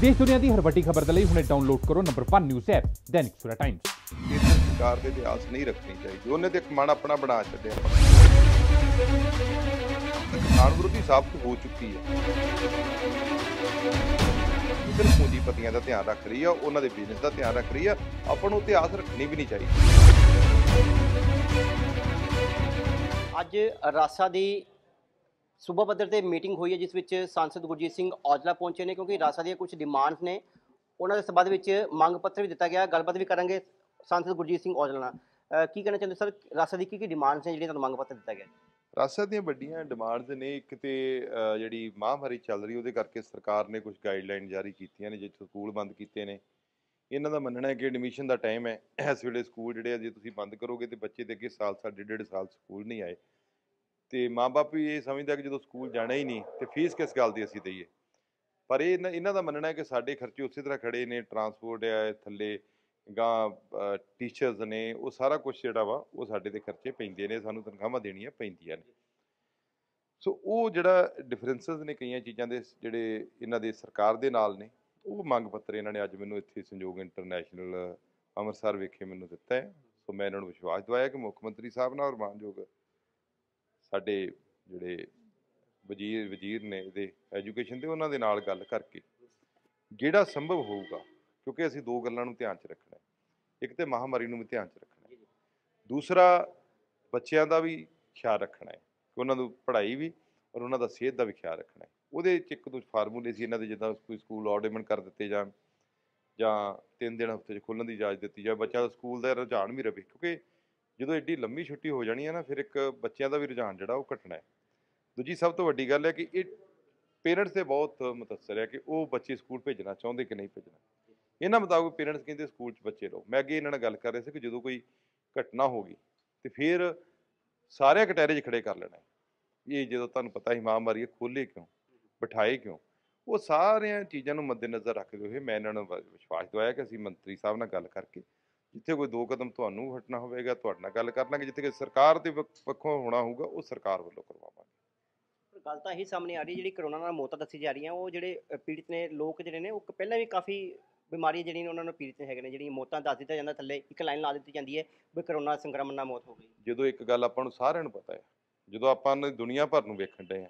ਦੇਸ਼ ਦੁਨੀਆ ਦੀ ਹਰ ਵੱਡੀ ਖਬਰ ਦੇ ਲਈ ਹੁਣੇ ਡਾਊਨਲੋਡ ਕਰੋ number 1 news app Dainik Savera Times. ਕੇਂਦਰ ਸਰਕਾਰ ਦੇ ਇਤਿਹਾਸ ਨਹੀਂ ਰੱਖਣੀ ਚਾਹੀਦੀ। ਉਹਨੇ ਤੇ ਇੱਕ ਮਨ ਆਪਣਾ ਬਣਾ ਛੱਡਿਆ। ਕਿਸਾਨ ਵਿਰੋਧੀ ਸਾਬਤ ਹੋ ਚੁੱਕੀ ਹੈ। ਸਿਰਫ ਪੂੰਜੀਪਤੀਆਂ ਦਾ ਧਿਆਨ ਰੱਖ ਰਹੀ ਆ ਉਹਨਾਂ ਦੇ ਬਿਜ਼ਨਸ ਦਾ ਧਿਆਨ ਰੱਖ ਰਹੀ ਆ। ਆਪਾਂ ਨੂੰ ਇਤਿਹਾਸ ਰੱਖਣੀ ਵੀ ਨਹੀਂ ਚਾਹੀਦੀ। ਅੱਜ ਰਾਸਾ ਦੀ ਸੂਬਾ ਪੱਧਰ ਤੇ ਮੀਟਿੰਗ ਹੋਈ ਹੈ, ਜਿਸ ਵਿੱਚ ਸੰਸਦ ਗੁਰਜੀਤ ਸਿੰਘ ਔਜਲਾ ਪਹੁੰਚੇ ਨੇ, ਕਿਉਂਕਿ ਰਾਸਾ ਦੀਆਂ ਕੁਝ ਡਿਮਾਂਡਸ ਨੇ। ਉਹਨਾਂ ਦੇ ਸੰਬੰਧ ਵਿੱਚ ਮੰਗ ਪੱਤਰ ਵੀ ਦਿੱਤਾ ਗਿਆ। ਗੱਲਬਾਤ ਵੀ ਕਰਾਂਗੇ ਸੰਸਦ ਗੁਰਜੀਤ ਸਿੰਘ ਔਜਲਾ ਨਾਲ। ਕੀ ਕਹਿਣਾ ਚਾਹੁੰਦੇ ਸਰ? ਰਾਸਾ ਦੀ ਕੀ ਕੀ ਡਿਮਾਂਡਸ ਨੇ ਜਿਹੜੀਆਂ ਤੁਹਾਨੂੰ ਮੰਗ ਪੱਤਰ ਦਿੱਤਾ ਗਿਆ? ਰਾਸਾ ਦੀਆਂ ਵੱਡੀਆਂ ਡਿਮਾਂਡਸ ਨੇ, ਇੱਕ ਤੇ ਜਿਹੜੀ ਮਹਾਮਾਰੀ ਚੱਲ ਰਹੀ, ਉਹਦੇ ਕਰਕੇ ਸਰਕਾਰ ਨੇ ਕੁਝ ਗਾਈਡਲਾਈਨ ਜਾਰੀ ਕੀਤੀਆਂ ਨੇ, ਜਿੱਥੇ ਸਕੂਲ ਬੰਦ ਕੀਤੇ ਨੇ। ਇਹਨਾਂ ਦਾ ਮੰਨਣਾ ਹੈ ਕਿ ਐਡਮਿਸ਼ਨ ਦਾ ਟਾਈਮ ਹੈ। ਇਸ ਵੇਲੇ ਸਕੂਲ ਜਿਹੜੇ ਆ, ਜੇ ਤੁਸੀਂ ਬੰਦ ਕਰੋਗੇ ਤੇ ਬੱਚੇ ਦੇ ਅੱਗੇ ਸਾਲ ਸਾਲ ਡੇਢ ਡੇਢ ਸਾਲ ਸਕੂਲ ਨਹੀਂ ਆਏ ਤੇ ਮਾਪੇ ਵੀ ਇਹ ਸਮਝਦਾ ਕਿ ਜਦੋਂ ਸਕੂਲ ਜਾਣਾ ਹੀ ਨਹੀਂ ਤੇ ਫੀਸ ਕਿਸ ਗੱਲ ਦੀ ਅਸੀਂ ਦਈਏ? ਪਰ ਇਹ ਇਹਨਾਂ- ਇਹਨਾਂ ਦਾ ਮੰਨਣਾ ਹੈ ਕਿ ਸਾਡੇ ਖਰਚੇ ਉਸੇ ਤਰ੍ਹਾਂ ਖੜੇ ਨੇ, ਟਰਾਂਸਪੋਰਟ ਹੈ ਥੱਲੇ ਗਾਂ ਟੀਚਰਸ ਨੇ, ਉਹ ਸਾਰਾ ਕੁਝ ਜਿਹੜਾ ਵਾ, ਉਹ ਸਾਡੇ ਤੇ ਖਰਚੇ ਪੈਂਦੇ ਨੇ, ਸਾਨੂੰ ਤਨਖਾਹਾਂ ਦੇਣੀਆਂ ਪੈਂਦੀਆਂ ਨੇ। ਸੋ ਉਹ ਜਿਹੜਾ ਡਿਫਰੈਂਸਸ ਨੇ ਕਈਆਂ ਚੀਜ਼ਾਂ ਦੇ, ਜਿਹੜੇ ਇਹਨਾਂ ਦੇ ਸਰਕਾਰ ਦੇ ਨਾਲ ਨੇ, ਉਹ ਮੰਗ ਪੱਤਰ ਇਹਨਾਂ ਨੇ ਅੱਜ ਮੈਨੂੰ ਇੱਥੇ ਸੰਯੋਗ ਇੰਟਰਨੈਸ਼ਨਲ ਅੰਮ੍ਰਿਤਸਰ ਵਿਖੇ ਮੈਨੂੰ ਦਿੱਤਾ ਹੈ। ਸੋ ਮੈਂ ਇਹਨਾਂ ਨੂੰ ਵਿਸ਼ਵਾਸ ਦਿਵਾਇਆ ਕਿ ਮੁੱਖ ਮੰਤਰੀ ਸਾਹਿਬ ਨਾਲ ਔਰ ਮਾਨਯੋਗ ਸਾਡੇ ਜਿਹੜੇ ਵਜ਼ੀਰ ਵਜ਼ੀਰ ਨੇ ਇਹਦੇ ਐਜੂਕੇਸ਼ਨ ਦੇ ਉਹਨਾਂ ਦੇ ਨਾਲ ਗੱਲ ਕਰਕੇ ਜਿਹੜਾ ਸੰਭਵ ਹੋਊਗਾ, ਕਿਉਂਕਿ ਅਸੀਂ ਦੋ ਗੱਲਾਂ ਨੂੰ ਧਿਆਨ 'ਚ ਰੱਖਣਾ ਇੱਕ ਤੇ ਮਹਾਮਾਰੀ ਨੂੰ ਵੀ ਧਿਆਨ 'ਚ ਰੱਖਣਾ ਦੂਸਰਾ, ਬੱਚਿਆਂ ਦਾ ਵੀ ਖਿਆਲ ਰੱਖਣਾ ਹੈ, ਕਿ ਉਹਨਾਂ ਨੂੰ ਪੜ੍ਹਾਈ ਵੀ ਔਰ ਉਹਨਾਂ ਦਾ ਸਿਹਤ ਦਾ ਵੀ ਖਿਆਲ ਰੱਖਣਾ ਹੈ। ਉਹਦੇ 'ਚ ਇੱਕ ਦੋ ਫਾਰਮੂਲੇ ਸੀ ਇਹਨਾਂ ਦੇ, ਜਿੱਦਾਂ ਕੋਈ ਸਕੂਲ ਆਰਡੇਮੈਂਟ ਕਰ ਦਿੱਤੇ ਜਾਣ ਜਾਂ ਤਿੰਨ ਦਿਨ ਹਫ਼ਤੇ 'ਚ ਖੋਲ੍ਹਣ ਦੀ ਇਜਾਜ਼ਤ ਦਿੱਤੀ ਜਾਵੇ, ਬੱਚਿਆਂ ਦਾ ਸਕੂਲ ਦਾ ਰੁਝਾਨ ਵੀ ਰਵੇ, ਕਿਉਂਕਿ ਜਦੋਂ ਐਡੀ ਲੰਮੀ ਛੁੱਟੀ ਹੋ ਜਾਣੀ ਹੈ ਨਾ, ਫਿਰ ਇੱਕ ਬੱਚਿਆਂ ਦਾ ਵੀ ਰੁਝਾਨ ਜਿਹੜਾ ਉਹ ਘਟਣਾ ਹੈ। ਦੂਜੀ ਸਭ ਤੋਂ ਵੱਡੀ ਗੱਲ ਹੈ ਕਿ ਇਹ ਪੇਰੈਂਟਸ ਤੇ ਬਹੁਤ ਮੁਤੱਸਰ ਹੈ ਕਿ ਉਹ ਬੱਚੇ ਸਕੂਲ ਭੇਜਣਾ ਚਾਹੁੰਦੇ ਕਿ ਨਹੀਂ ਭੇਜਣਾ। ਇਹਨਾਂ ਮੁਤਾਬਕ ਪੇਰੈਂਟਸ ਕਹਿੰਦੇ ਸਕੂਲ 'ਚ ਬੱਚੇ ਰਹੋ। ਮੈਂ ਅੱਗੇ ਇਹਨਾਂ ਨਾਲ ਗੱਲ ਕਰ ਰਿਹਾ ਸੀ ਕਿ ਜਦੋਂ ਕੋਈ ਘਟਨਾ ਹੋ ਗਈ, ਤੇ ਫਿਰ ਸਾਰੇ ਕਟਹਿਰੇ 'ਚ ਖੜੇ ਕਰ ਲੈਣਾ ਇਹ ਜਦੋਂ ਤੁਹਾਨੂੰ ਪਤਾ ਹੀ ਮਹਾਮਾਰੀ ਹੈ ਖੋਲੇ ਕਿਉਂ? ਬਿਠਾਏ ਕਿਉਂ? ਉਹ ਸਾਰੀਆਂ ਚੀਜ਼ਾਂ ਨੂੰ ਮੱਦੇਨਜ਼ਰ ਰੱਖਦੇ ਹੋਏ। ਮੈਂ ਇਹਨਾਂ ਨੂੰ ਵ- ਵਿਸ਼ਵਾਸ ਦਵਾਇਆ ਕਿ ਅਸੀਂ ਮੰਤਰੀ ਸਾਹਿਬ ਨਾਲ ਗੱਲ ਕਰਕੇ ਜਿੱਥੇ ਕੋਈ ਦੋ ਕਦਮ ਤੁਹਾਨੂੰ ਹਟਣਾ ਹੋਵੇਗਾ ਤੁਹਾਡੇ ਨਾਲ ਗੱਲ ਕਰ ਲਾਂਗੇ ਜਿੱਥੇ ਕਿ ਸਰਕਾਰ ਦੇ ਪੱਖ- ਹੋਣਾ ਹੋਊਗਾ ਉਹ ਸਰਕਾਰ ਵੱਲੋਂ ਕਰਵਾਵਾਂਗੇ। ਗੱਲ ਤਾਂ ਇਹੀ ਸਾਹਮਣੇ ਆ ਰਹੀ ਹੈ ਜਿਹੜੀ ਕਰੋਨਾ ਨਾਲ ਮੌਤਾਂ ਦੱਸੀ ਜਾ ਰਹੀਆਂ ਉਹ ਜਿਹੜੇ ਪੀੜਿਤ ਨੇ ਲੋਕ ਜਿਹੜੇ ਨੇ ਉਹ ਪਹਿਲਾਂ ਵੀ ਕਾਫੀ ਬਿਮਾਰੀਆਂ ਜਿਹੜੀਆਂ ਨੇ ਉਹਨਾਂ ਨੂੰ ਪੀੜਿਤ ਹੈਗੇ ਨੇ ਜਿਹੜੀਆਂ ਮੌਤਾਂ ਦੱਸ ਦਿੱਤਾ ਜਾਂਦਾ ਥੱਲੇ ਇੱਕ ਲਾਈਨ ਲਾ ਦਿੱਤੀ ਜਾਂਦੀ ਹੈ ਵੀ ਕਰੋਨਾ ਸੰਕਰਮਣ ਨਾਲ ਮੌਤ ਹੋ ਗਈ। ਜਦੋਂ ਇੱਕ ਗੱਲ ਆਪਾਂ ਨੂੰ ਸਾਰਿਆਂ ਨੂੰ ਪਤਾ ਹੈ ਜਦੋਂ ਆਪਾਂ ਨੇ ਦੁਨੀਆ ਭਰ ਨੂੰ ਵੇਖਣ ਡਏ ਆ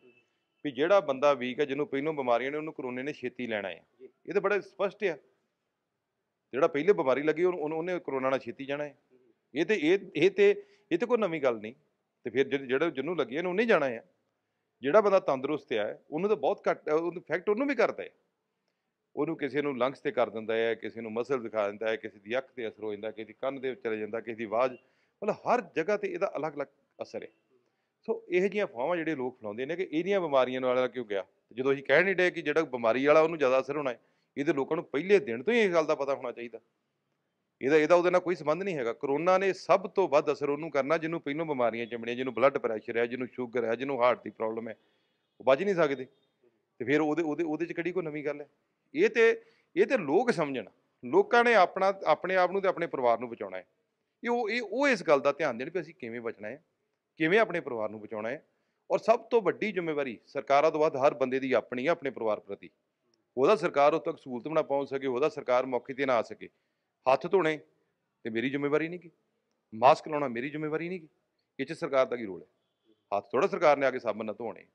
ਵੀ ਜਿਹੜਾ ਬੰਦਾ ਵੀਕ ਹੈ ਜਿਹਨੂੰ ਪਹਿਲੋਂ ਬਿਮਾਰੀਆਂ ਨੇ ਉਹਨੂੰ ਕਰੋਨੇ ਨੇ ਛੇਤੀ ਲੈਣਾ ਹੈ। ਇਹ ਤਾਂ ਬੜਾ ਸਪਸ਼ਟ ਆ ਜਿਹੜਾ ਪਹਿਲੇ ਬਿਮਾਰੀ ਲੱਗੀ, ਉਹਨੂੰ, ਉਹਨੂੰ- ਉਹਨੇ ਕਰੋਨਾ ਨਾਲ ਛੇਤੀ ਜਾਣਾ ਹੈ। ਇਹ ਤੇ, ਇਹ ਇਹ ਤੇ ਇਹ ਤੇ ਕੋਈ ਨਵੀਂ ਗੱਲ ਨਹੀਂ। ਤੇ ਫਿਰ ਜਿਹੜੇ, ਜਿਹੜਾ ਜਿਹਨੂੰ ਲੱਗੀ ਇਹਨੂੰ ਨਹੀਂ ਜਾਣਾ ਹੈ। ਜਿਹੜਾ ਬੰਦਾ ਤੰਦਰੁਸਤ ਹੈ, ਉਹਨੂੰ ਤਾਂ ਬਹੁਤ ਘੱਟ ਉਹਨੂੰ ਇਫੈਕਟ ਉਹਨੂੰ ਵੀ ਕਰਦਾ ਹੈ। ਉਹਨੂੰ ਕਿਸੇ ਨੂੰ ਲੰਗਸ ਤੇ ਕਰ ਦਿੰਦਾ ਹੈ, ਕਿਸੇ ਨੂੰ ਮਸਲ ਦਿਖਾ ਦਿੰਦਾ ਹੈ, ਕਿਸੇ ਦੀ ਅੱਖ ਤੇ ਅਸਰ ਹੋ ਜਾਂਦਾ, ਕਿਸੇ ਦੀ ਕੰਨ ਦੇ ਵਿੱਚ ਚਲੇ ਜਾਂਦਾ, ਕਿਸੇ ਦੀ ਆਵਾਜ਼, ਮਤਲਬ ਹਰ ਜਗ੍ਹਾ ਤੇ ਇਹਦਾ ਅਲੱਗ-ਅਲੱਗ ਅਸਰ ਹੈ। ਸੋ ਇਹੋ ਜਿਹੀਆਂ ਅਫਵਾਹਾਂ ਜਿਹੜੇ ਲੋਕ ਫੈਲਾਉਂਦੇ ਨੇ ਕਿ ਇਹਦੀਆਂ ਬਿਮਾਰੀਆਂ ਨਾਲ ਕਿਉਂ ਗਿਆ? ਜਦੋਂ ਅਸੀਂ ਕਹਿ ਨਹੀਂ ਡਏ ਕਿ ਜਿਹੜਾ ਬਿਮਾਰੀ ਵਾਲਾ ਉਹਨੂੰ ਜ਼ਿਆਦਾ ਅਸਰ ਹੋਣਾ ਹੈ ਇਹਦੇ ਲੋਕਾਂ ਨੂੰ ਪਹਿਲੇ ਦਿਨ ਤੋਂ ਹੀ ਇਸ ਗੱਲ ਦਾ ਪਤਾ ਹੋਣਾ ਚਾਹੀਦਾ। ਇਹਦਾ ਇਹਦਾ ਉਹਦੇ ਨਾਲ ਕੋਈ ਸੰਬੰਧ ਨਹੀਂ ਹੈਗਾ। ਕਰੋਨਾ ਨੇ ਸਭ ਤੋਂ ਵੱਧ ਅਸਰ ਉਹਨੂੰ ਕਰਨਾ, ਜਿਹਨੂੰ ਪਹਿਲੋਂ ਬਿਮਾਰੀਆਂ ਚਮੜੀਆਂ, ਜਿਹਨੂੰ ਬਲੱਡ ਪ੍ਰੈਸ਼ਰ ਹੈ, ਜਿਹਨੂੰ ਸ਼ੂਗਰ ਹੈ, ਜਿਹਨੂੰ ਹਾਰਟ ਦੀ ਪ੍ਰੋਬਲਮ ਹੈ, ਉਹ ਬਚ ਨਹੀਂ ਸਕਦੇ। ਤੇ ਫਿਰ ਉਹਦੇ ਉਹਦੇ ਉਹਦੇ ਚ ਕਿਹੜੀ ਕੋਈ ਨਵੀਂ ਗੱਲ ਹੈ? ਇਹ ਤੇ ਇਹ ਤੇ ਲੋਕ ਸਮਝਣ। ਲੋਕਾਂ ਨੇ ਆਪਣਾ, ਆਪਣੇ ਆਪ ਨੂੰ ਤੇ ਆਪਣੇ ਪਰਿਵਾਰ ਨੂੰ ਬਚਾਉਣਾ ਹੈ। ਇਹ ਉਹ ਇਹ, ਉਹ ਇਸ ਗੱਲ ਦਾ ਧਿਆਨ ਦੇਣ ਵੀ ਅਸੀਂ ਕਿਵੇਂ ਬਚਣਾ ਹੈ, ਕਿਵੇਂ ਆਪਣੇ ਪਰਿਵਾਰ ਨੂੰ ਬਚਾਉਣਾ ਹੈ। ਔਰ ਸਭ ਤੋਂ ਵੱਡੀ ਜ਼ਿੰਮੇਵਾਰੀ ਸਰਕਾਰਾਂ ਤੋਂ ਵੱਧ ਹਰ ਬੰਦੇ ਦੀ ਆਪਣੀ ਹੈ, ਆਪਣੇ ਪਰਿਵਾਰ ਪ੍ਰਤੀ। ਉਹਦਾ ਸਰਕਾਰ ਉਦੋਂ ਤੱਕ ਸਹੂਲਤ ਬਣਾ ਪਹੁੰਚ ਸਕੇ, ਉਹਦਾ ਸਰਕਾਰ ਮੌਕੇ ਤੇ ਨਾ ਆ ਸਕੇ। ਹੱਥ ਧੋਣੇ ਤੇ ਮੇਰੀ ਜ਼ਿੰਮੇਵਾਰੀ ਨਹੀਂ ਗੀ। ਮਾਸਕ ਲਾਉਣਾ ਮੇਰੀ ਜ਼ਿੰਮੇਵਾਰੀ ਨਹੀਂ ਗੀ। ਇਹ 'ਚ ਸਰਕਾਰ ਦਾ ਕੀ ਰੋਲ ਹੈ? ਹੱਥ ਥੋੜਾ ਸਰਕਾਰ ਨੇ ਆ ਕੇ ਸਾਬਣ ਨਾ ਧੋਣੇ।